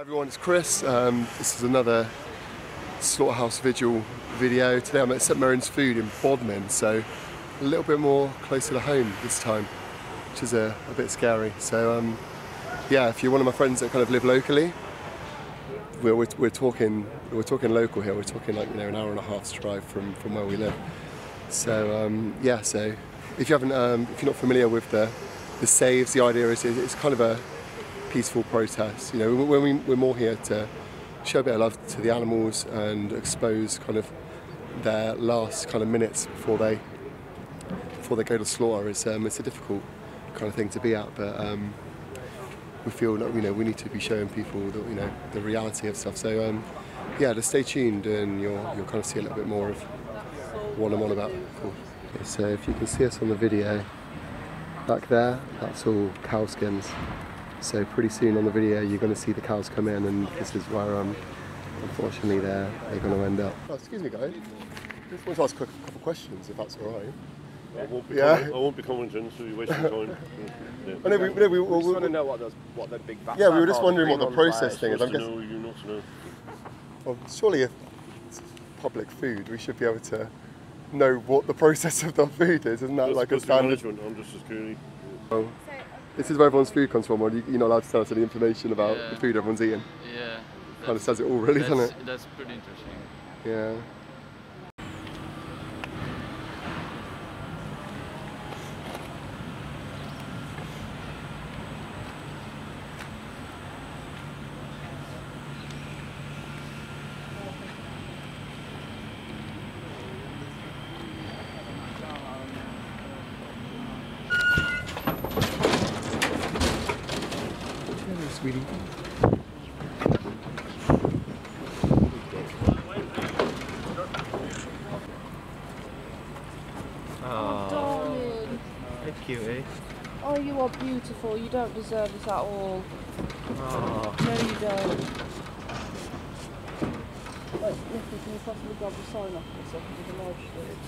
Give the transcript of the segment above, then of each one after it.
everyone, it's Chris. Um, this is another slaughterhouse vigil video. Today I'm at St Merryn Foods in Bodmin, so a little bit more closer to home this time, which is a, a bit scary. So um, yeah, if you're one of my friends that kind of live locally, we're, we're, we're talking we're talking local here. We're talking like you know an hour and a half's drive from, from where we live. So um, yeah, so if you haven't um, if you're not familiar with the the saves, the idea is it's kind of a peaceful protest. You know, when we, we're more here to show a bit of love to the animals and expose kind of their last kind of minutes before they before they go to slaughter. It's um, it's a difficult kind of thing to be at, but um, we feel that you know we need to be showing people that you know the reality of stuff. So um, yeah, just stay tuned and you'll you'll kind of see a little bit more of what I'm on about. Cool. Okay, so if you can see us on the video back there, that's all cow skins. So pretty soon on the video you're going to see the cows come in and this is where um, unfortunately they're, they're going to end up. Oh, excuse me guys, just want to ask a couple of questions if that's alright. I won't be Yeah. comment- I won't be commenting, so you're wasting time. Yeah. Oh, no, we, no, we, We just we- want to know what those, what the big vats Yeah, we are were just wondering what the process thing is. I'm guessing, know, you're not to know. well, surely if it's public food we should be able to know what the process of the food is, isn't that That's like a supposed standard? management, I'm just a security. This is where everyone's food comes from, or you- you're not allowed to tell us any information about Yeah. the food everyone's eating. Yeah. Kind of says it all really, doesn't it? That's pretty interesting. Yeah. Sweetie. Darling. cutie. Oh, you are beautiful. You don't deserve this at all. Oh. No, you don't. Wait, Nicky, can you possibly grab the sign off for a second with the large street?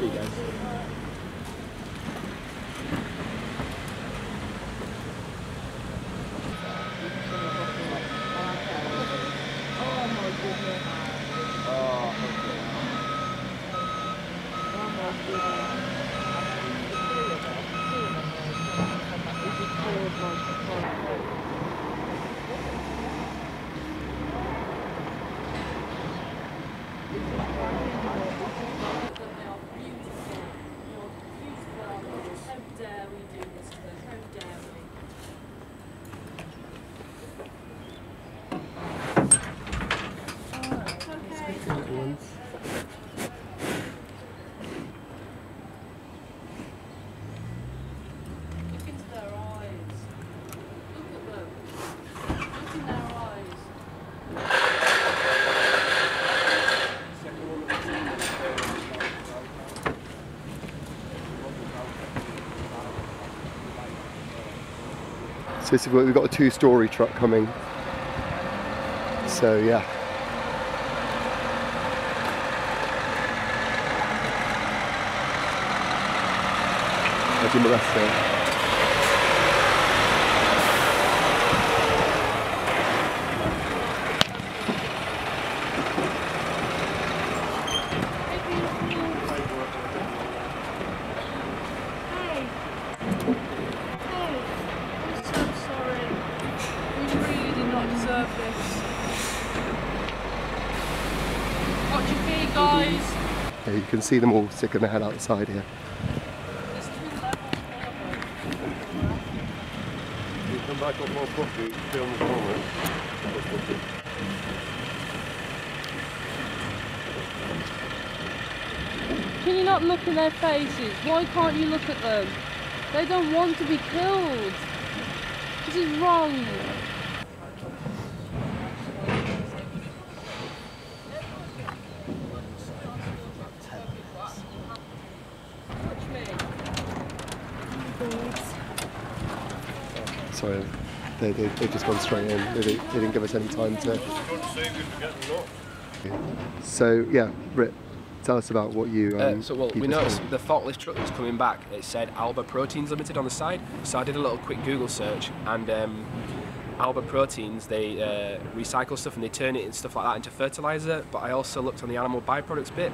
Thank you. Oh my goodness. Oh my goodness. Is it cold, my How dare we do this to them? How dare we? Little ones. Look into their eyes. Look at them. Look in their eyes. So this is where we've got a two-story truck coming. So yeah. Imagine the rest of it. Hey. Hey. I'm so sorry. We really did not deserve this. Watch your feet, guys. Yeah, you can see them all sticking their head outside here. Can you not look in their faces? Why can't you look at them? They don't want to be killed. This is wrong. Sorry. they, they, they've just gone straight in. They, didn't- they didn't give us any time to. So yeah, Rit, tell us about what you. Uh, Um, so well, we noticed the forklift truck was coming back. It said Alba Proteins Limited on the side. So I did a little quick Google search, and um, Alba Proteins they uh, recycle stuff and they turn it and stuff like that into fertilizer. But I also looked on the animal byproducts bit.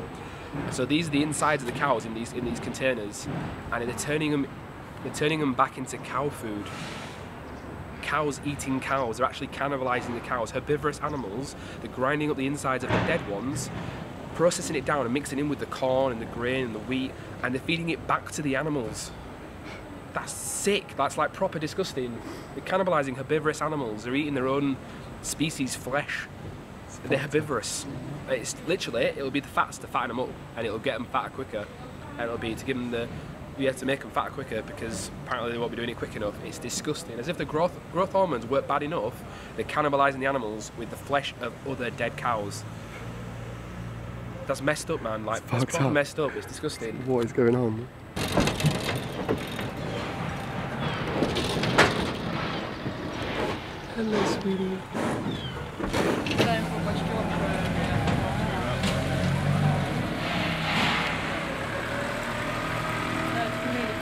So these are the insides of the cows in these in these containers, and they're turning them they're turning them back into cow food. Cows eating cows. They're actually cannibalizing the cows. Herbivorous animals. They're grinding up the insides of the dead ones processing it down and mixing in with the corn and the grain and the wheat and they're feeding it back to the animals. That's sick. That's like proper disgusting. They're cannibalizing herbivorous animals. They're eating their own species flesh. They're herbivorous. It's literally it'll be the fats to fatten them up and it'll get them fatter quicker. And it'll be to give them the we have to make them fatter quicker because apparently they won't be doing it quick enough. It's disgusting. As if the growth growth hormones weren't bad enough, they're cannibalizing the animals with the flesh of other dead cows. That's messed up, man. Like, It's that's fucked up. messed up. It's disgusting. What is going on? Hello, sweetie. Going from West Yorkshire. No, it's for me the good six mark and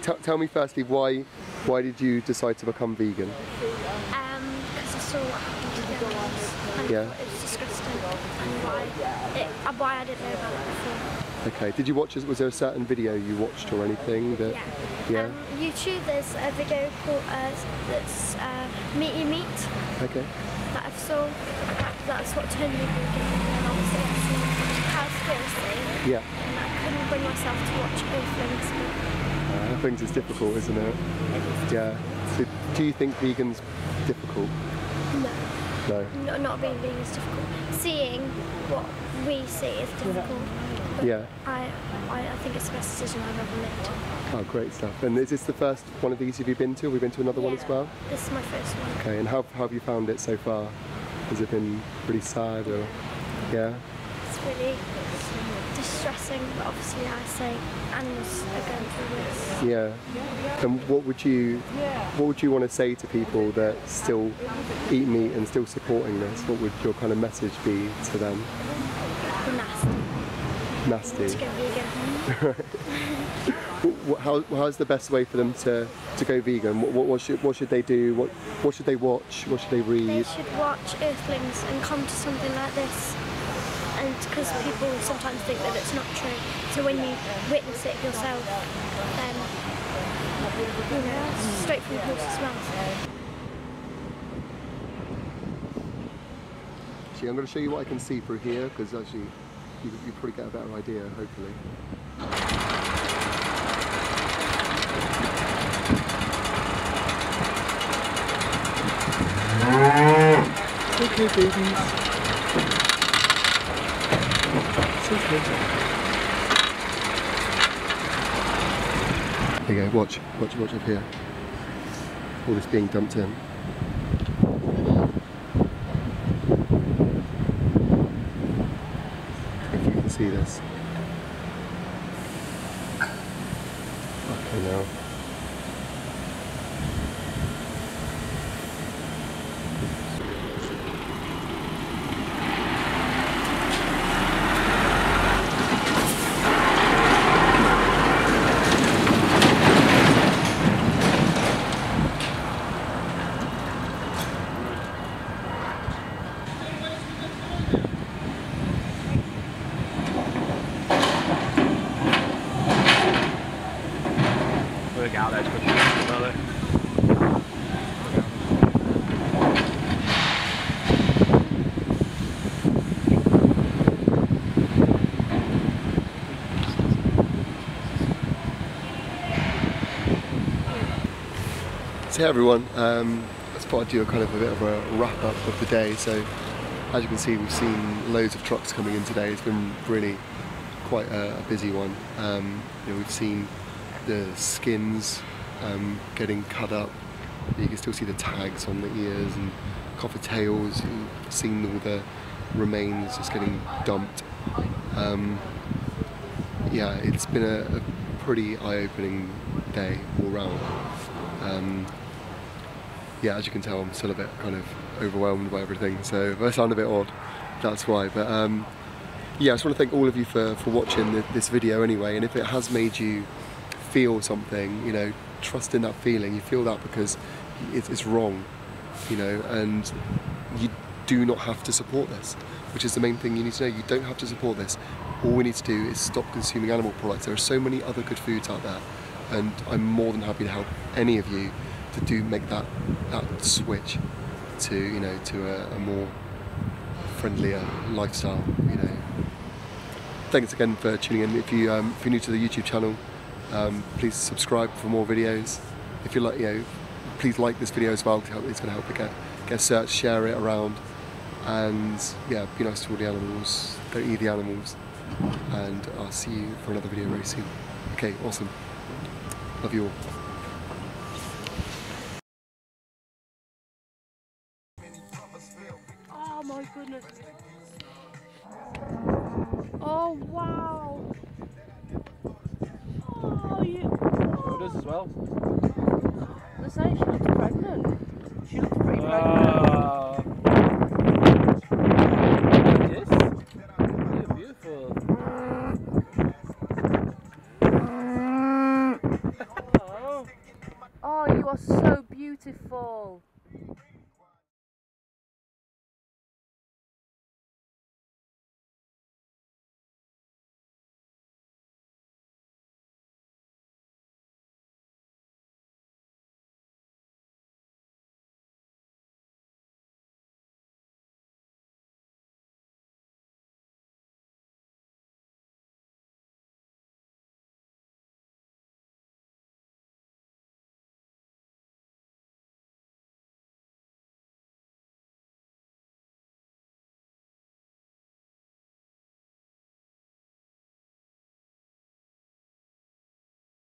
So tell me firstly, why why did you decide to become vegan? Um, because I saw what happened to the and Yeah. I it was disgusting and why, it, uh, why I didn't know about it before. Okay. Did you watch? Was there a certain video you watched or anything that? Yeah. Um, YouTube, there's a video called uh, that's uh, Meet Your Meat Okay. that I saw. That, that's what turned me vegan. And obviously I seen Cowspiracy Yeah. and I couldn't bring myself to watch Earthlings. Uh, things is difficult, isn't it? Yeah. So do you think vegans difficult? No, No. not, not being vegan is difficult. Seeing what we see is difficult. But Yeah. I, I, I think it's the best decision I've ever made. Oh, great stuff. And is this the first one of these you've you been to? We've been to another one as well? This is my first one. Okay. And how, how have you found it so far? Has it been pretty sad or? Yeah. Really distressing, but obviously I say animals are going through this. Yeah. And what would you what would you want to say to people that still eat meat and still supporting this? What would your kind of message be to them? Nasty. Nasty. To go vegan. Wh- wh- How, how's the best way for them to, to go vegan? What, what, what, should, what should they do? What, what should they watch? What should they read? They should watch Earthlings and come to something like this. And because people sometimes think that it's not true. So when you witness it yourself, then, you know, straight from the horse's mouth. Actually, I'm going to show you what I can see through here because actually you, you probably get a better idea, hopefully. Okay, babies. Okay. Here you go, watch, watch, watch up here. All this being dumped in. If you can see this. Okay, now. So hey everyone, um, I thought I'd do a kind of a bit of a wrap up of the day. So as you can see, we've seen loads of trucks coming in today. It's been really quite a, a busy one. Um, you know, we've seen the skins um, getting cut up. You can still see the tags on the ears and copper tails. You've seen all the remains just getting dumped. Um, yeah, it's been a, a pretty eye-opening day all round. Um, yeah, as you can tell, I'm still a bit kind of overwhelmed by everything. So if I sound a bit odd, that's why. But um, yeah, I just want to thank all of you for, for watching the, this video anyway. And if it has made you feel something, you know, trust in that feeling. You feel that because it's, it's wrong, you know, and you do not have to support this, which is the main thing you need to know. You don't have to support this. All we need to do is stop consuming animal products. There are so many other good foods out there, and I'm more than happy to help any of you to do make that that switch to you know to a, a more friendlier lifestyle. You know. Thanks again for tuning in. If you um, if you're new to the YouTube channel, um, please subscribe for more videos. If you like, you know, please like this video as well. It's going to help it get get searched, share it around, and yeah, be nice to all the animals. Don't eat the animals. And I'll see you for another video very soon. Okay, awesome. Love you all. My goodness. Oh wow. Oh you. It does as well. They say she looks pregnant. She looks pretty pregnant. Ah. Yes. You're beautiful. Oh. Oh, you are so beautiful.